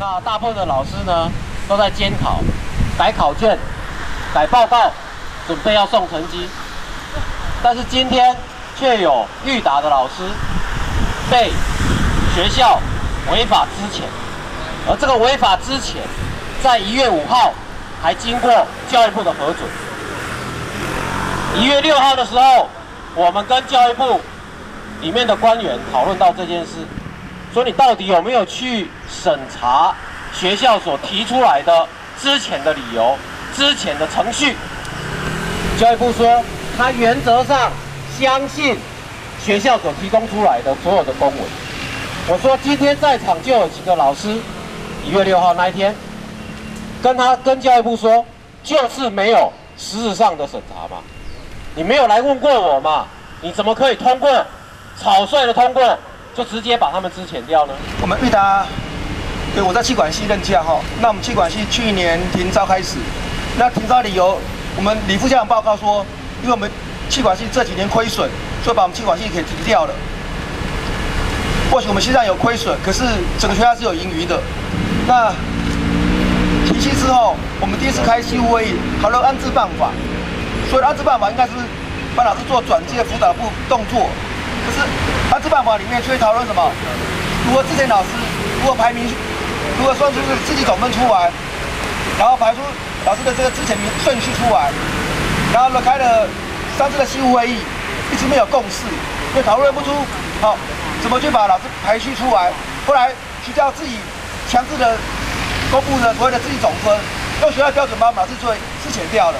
那大部分的老师呢，都在监考、改考卷、改报告，准备要送成绩。但是今天却有预达的老师被学校违法之前，而这个违法之前，在一月五号还经过教育部的核准。一月六号的时候，我们跟教育部里面的官员讨论到这件事。说你到底有没有去审查学校所提出来的之前的理由、之前的程序？教育部说，他原则上相信学校所提供出来的所有的公文。我说，今天在场就有几个老师，一月六号那一天，跟他跟教育部说，就是没有实质上的审查嘛，你没有来问过我嘛，你怎么可以通过草率的通过？就直接把他们支遣掉呢？我们裕达，对，我在气管系任教哈。那我们气管系去年停招开始，那停招理由，我们李副校长报告说，因为我们气管系这几年亏损，所以把我们气管系给停掉了。或许我们现在有亏损，可是整个学校是有盈余的。那停息之后，我们第一次开系务会议讨论安置办法，所以安置办法应该是帮老师做转介辅导部动作。可是安置办法里面却讨论什么？如果之前老师如果排名，如果算出自己总分出来，然后排出老师的这个之前名顺序出来，然后呢开了上次的系务会议，一直没有共识，也讨论不出好怎么去把老师排序出来。后来学校自己强制的公布了所谓的自己总分，用学校标准把老师作为之前掉了。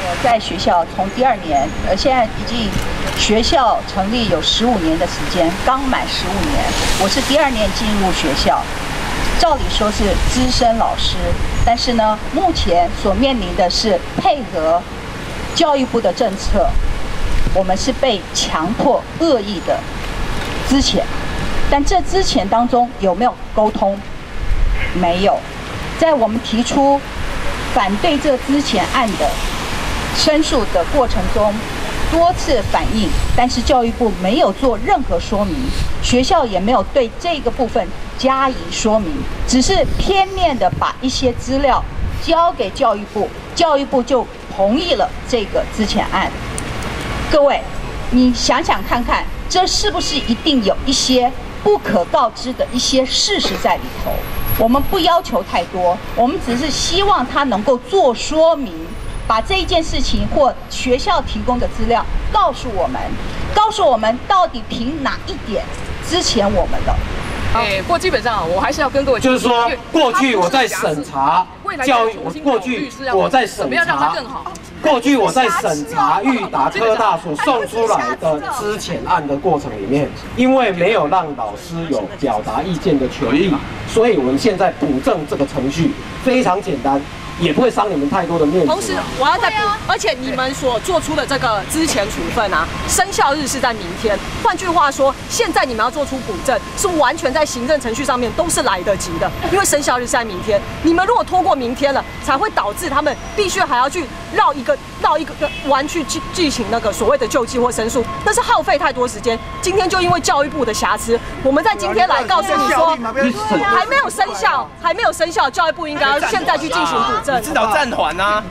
我在学校从第二年，呃，现在已经学校成立有十五年的时间，刚满十五年。我是第二年进入学校，照理说是资深老师，但是呢，目前所面临的是配合教育部的政策，我们是被强迫恶意的资遣，但这之前当中有没有沟通？没有，在我们提出反对这之前案的。申诉的过程中多次反映，但是教育部没有做任何说明，学校也没有对这个部分加以说明，只是片面的把一些资料交给教育部，教育部就同意了这个资遣案。各位，你想想看看，这是不是一定有一些不可告知的一些事实在里头？我们不要求太多，我们只是希望他能够做说明。把这一件事情或学校提供的资料告诉我们，告诉我们到底凭哪一点之前我们的？哎，不过基本上我还是要跟各位就是说，过去我在审查教育，我过去我在审查，过去我在审查裕达科大所送出来的之前案的过程里面，因为没有让老师有表达意见的权利，所以我们现在补正这个程序非常简单。也不会伤你们太多的面子。同时，我要再补，而且你们所做出的这个之前处分啊，生效日是在明天。换句话说，现在你们要做出补正，是完全在行政程序上面都是来得及的，因为生效日是在明天。你们如果拖过明天了，才会导致他们必须还要去绕一个绕一个弯去进进行那个所谓的救济或申诉，那是耗费太多时间。今天就因为教育部的瑕疵，我们在今天来告诉你说，还没有生效，还没有生效，教育部应该要现在去进行补。至少暂缓呐，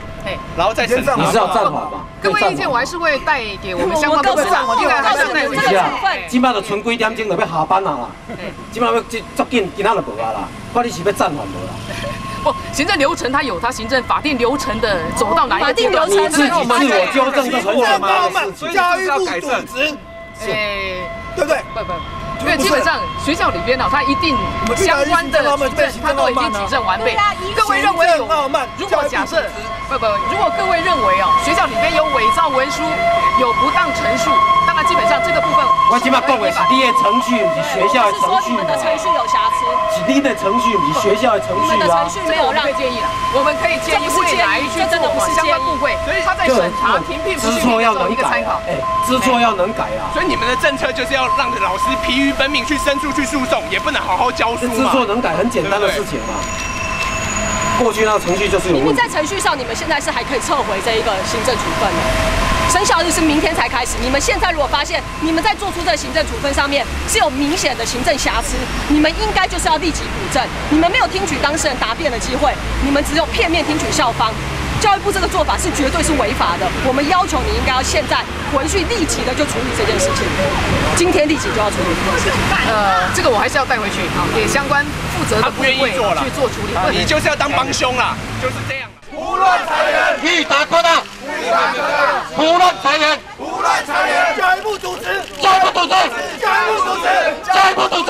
然后再审。你是要暂缓吗？各位意见我还是会带给我们相关的部长。我告诉你，这个处分，今麦就存几点钟就要下班啦啦。今麦要足足紧，今仔就无啊啦。看你是要暂缓无啦？不，行政流程它有它行政法定流程的走到哪一个阶段？你自己自我纠正是很什么事情？教育部组织，哎，对不对？不不。因为基本上学校里边呢，他一定相关的举证，它都已经举证完备。各位认为有？如果假设不不，如果各位认为哦，学校里边有伪造文书，有不当陈述，当然基本上这个部分我起码讲的是你的程序，不是学校的程序你们的程序有瑕疵，是你的程序，不是学校的程序啊。程序没有让建议了，我们可以建议未来去做相关部会，所以他在审查评评知错要能改，哎，知错要能改啊。所以你们的政策就是要让老师疲于奔命去申诉去诉讼，也不能好好教书知错能改，很简单的事情嘛。过去那个程序就是有问题。你们在程序上，你们现在是还可以撤回这一个行政处分的，生效日是明天才开始。你们现在如果发现你们在做出这个行政处分上面是有明显的行政瑕疵，你们应该就是要立即补正。你们没有听取当事人答辩的机会，你们只有片面听取校方。教育部这个做法是绝对是违法的。我们要求你应该要现在回去立即的就处理这件事情，今天立即就要处理这件事情。呃，这个我还是要带回去，给相关负责的部会去做处理。你就是要当帮凶啦，就是这样。胡乱裁员，欲打扩大，胡乱裁员，胡乱裁员，教育部组织，教育部组织，教育部组织，教育部组织，教育部组织，教育部组织。